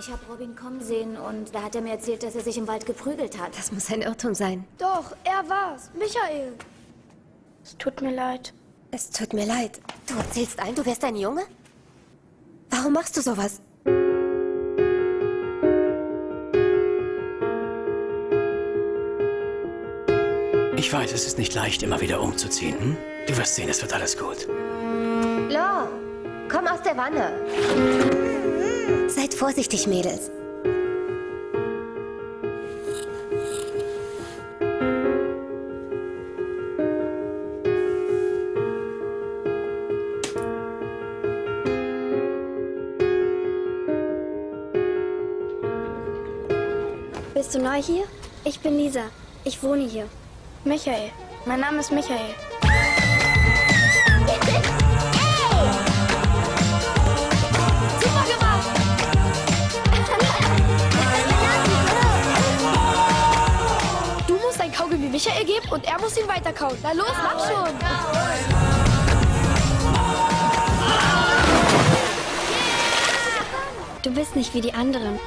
Ich habe Robin kommen sehen und da hat er mir erzählt, dass er sich im Wald geprügelt hat. Das muss ein Irrtum sein. Doch, er war's. Michael. Es tut mir leid. Es tut mir leid. Du erzählst ein, du wärst ein Junge? Warum machst du sowas? Ich weiß, es ist nicht leicht, immer wieder umzuziehen. Hm? Du wirst sehen, es wird alles gut. Lo, komm aus der Wanne. Seid vorsichtig, Mädels. Bist du neu hier? Ich bin Lisa. Ich wohne hier. Michael. Mein Name ist Michael. Ein Kaugummi Michael geben und er muss ihn weiterkauen. Na los, mach schon. Du bist nicht wie die anderen.